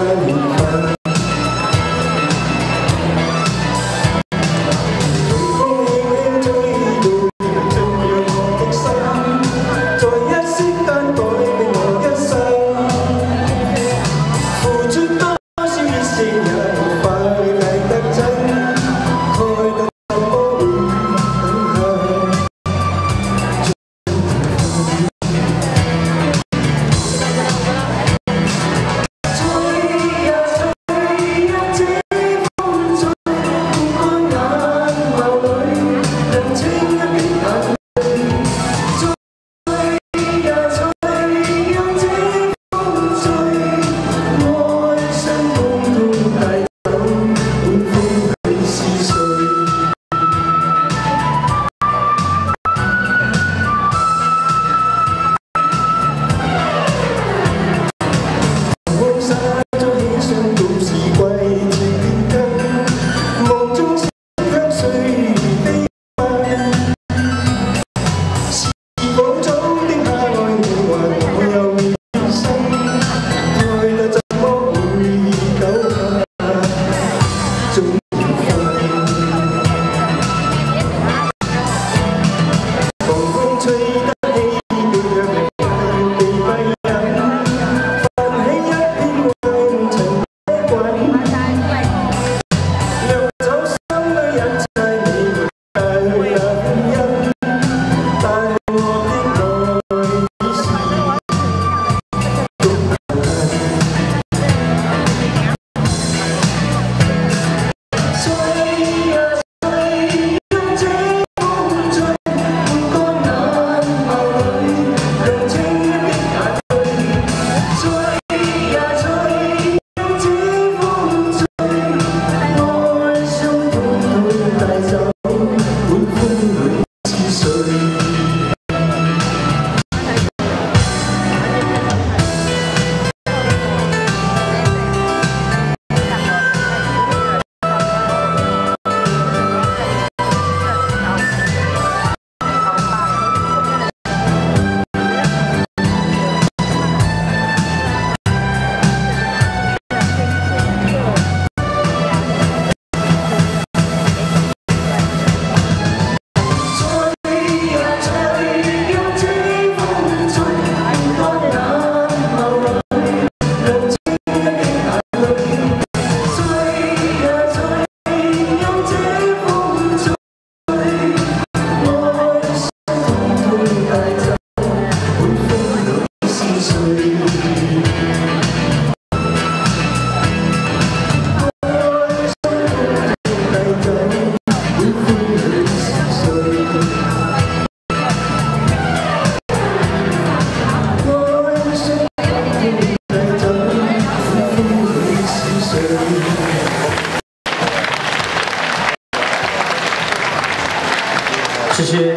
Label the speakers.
Speaker 1: friend. 谢谢。